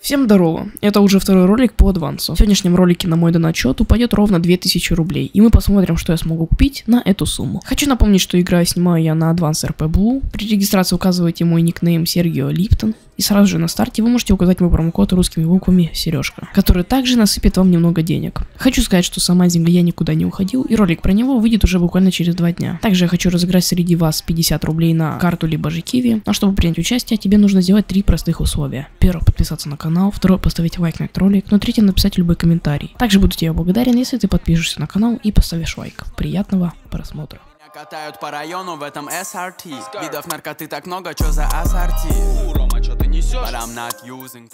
Всем здорово, это уже второй ролик по адвансу. В сегодняшнем ролике на мой донат-счет упадет ровно 2000 рублей, и мы посмотрим, что я смогу купить на эту сумму. Хочу напомнить, что играю снимаю я на Advance RP Blue. При регистрации указывайте мой никнейм Сергео Липтон, и сразу же на старте вы можете указать мой промокод русскими буквами Сережка, который также насыпет вам немного денег. Хочу сказать, что с Амазинга я никуда не уходил, и ролик про него выйдет уже буквально через два дня. Также я хочу разыграть среди вас 50 рублей на карту либо же Киви, но чтобы принять участие, тебе нужно сделать три простых условия. Первое, подписаться на канал, второе, поставить лайк на этот ролик, но третье, написать любой комментарий. Также буду тебе благодарен, если ты подпишешься на канал и поставишь лайк. Приятного просмотра. Катают по району в этом SRT Видов наркоты так много, чё за ассорти? Рома, что ты I'm not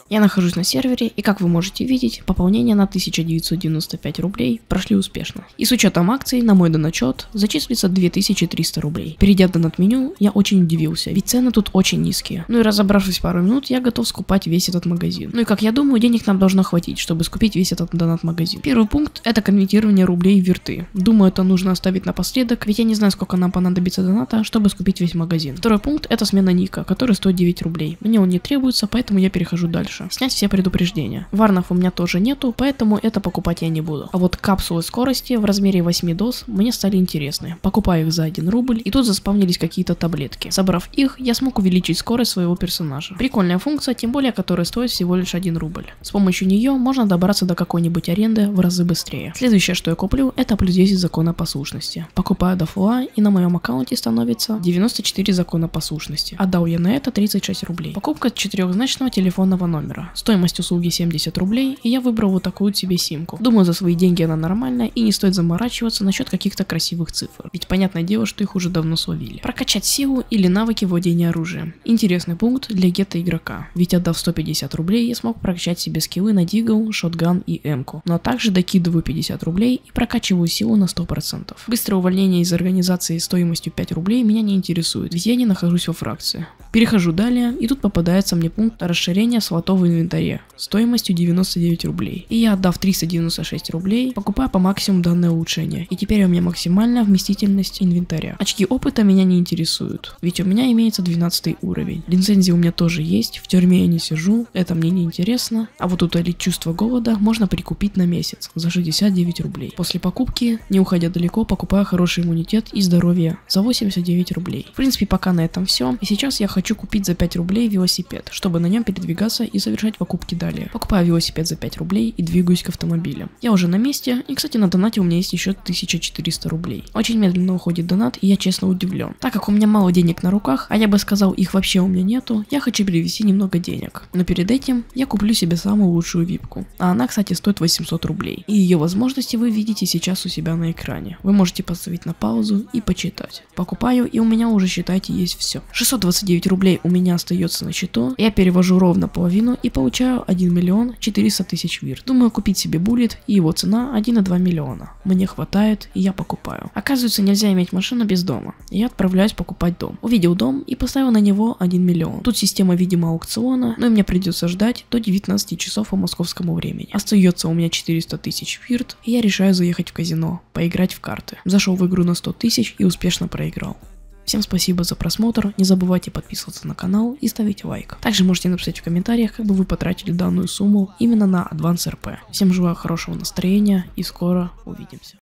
Я нахожусь на сервере, и как вы можете видеть, пополнение на 1995 рублей прошли успешно. И с учетом акций на мой донатчет зачислится 2300 рублей. Перейдя в донат-меню, я очень удивился, ведь цены тут очень низкие. Ну и разобравшись пару минут, я готов скупать весь этот магазин. Ну и как я думаю, денег нам должно хватить, чтобы скупить весь этот донат-магазин. Первый пункт это конвертирование рублей в верты. Думаю, это нужно оставить напоследок, ведь я не знаю, сколько нам понадобится доната, чтобы скупить весь магазин. Второй пункт это смена ника, который стоит 9 рублей. Мне он не требуется, поэтому я перехожу дальше. Снять все предупреждения. Варнов у меня тоже нету, поэтому это покупать я не буду. А вот капсулы скорости в размере 8 доз мне стали интересны. Покупаю их за 1 рубль, и тут заспавнились какие-то таблетки. Собрав их, я смог увеличить скорость своего персонажа. Прикольная функция, тем более, которая стоит всего лишь 1 рубль. С помощью нее можно добраться до какой-нибудь аренды в разы быстрее. Следующее, что я куплю, это плюс 10 закона послушности. Покупаю до фуа, и на моем аккаунте становится 94 закона послушности. Отдал я на это 36 рублей. Покупка четырехзначного телефонного номера. Стоимость услуги 70 рублей, и я выбрал вот такую себе симку. Думаю, за свои деньги она нормальная, и не стоит заморачиваться насчет каких-то красивых цифр. Ведь понятное дело, что их уже давно словили. Прокачать силу или навыки владения оружием. Интересный пункт для гетто-игрока. Ведь отдав 150 рублей, я смог прокачать себе скиллы на дигл, шотган и эмку. Но также докидываю 50 рублей и прокачиваю силу на 100%. Быстрое увольнение из организации стоимостью 5 рублей меня не интересует, ведь я не нахожусь во фракции. Перехожу далее, и тут попадается мне пункт расширения слотов в инвентаре стоимостью 99 рублей. И я, отдав 396 рублей, покупаю по максимуму данное улучшение. И теперь у меня максимальная вместительность инвентаря. Очки опыта меня не интересуют, ведь у меня имеется 12 уровень. Лицензия у меня тоже есть, в тюрьме я не сижу, это мне не интересно. А вот утолить чувство голода можно прикупить на месяц за 69 рублей. После покупки, не уходя далеко, покупаю хороший иммунитет и здоровье за 89 рублей. В принципе, пока на этом все. И сейчас я хочу купить за 5 рублей велосипед, чтобы на нем передвигаться и совершать покупки далее. Покупаю велосипед за 5 рублей и двигаюсь к автомобилям. Я уже на месте, и, кстати, на донате у меня есть еще 1400 рублей. Очень медленно уходит донат, и я честно удивлен. Так как у меня мало денег на руках, а я бы сказал, их вообще у меня нету, я хочу перевести немного денег. Но перед этим я куплю себе самую лучшую випку. А она, кстати, стоит 800 рублей. И ее возможности вы видите сейчас у себя на экране. Вы можете поставить на паузу и почитать. Покупаю, и у меня уже, считайте, есть все. 629 рублей у меня остается на счету. Я перевожу ровно половину и получаю 1 миллион 400 тысяч вир. Думаю купить себе буллет, и его цена 1,2 миллиона. Мне хватает, и я покупаю. Оказывается, нельзя иметь машину без дома. Я отправляюсь покупать дом. Увидел дом и поставил на него 1 миллион. Тут система, видимо, аукциона, но мне придется ждать до 19 часов по московскому времени. Остается у меня 400 тысяч вирт, и я решаю заехать в казино, поиграть в карты. Зашел в игру на 100 тысяч и успешно проиграл. Всем спасибо за просмотр, не забывайте подписываться на канал и ставить лайк. Также можете написать в комментариях, как бы вы потратили данную сумму именно на Advance RP. Всем желаю хорошего настроения и скоро увидимся.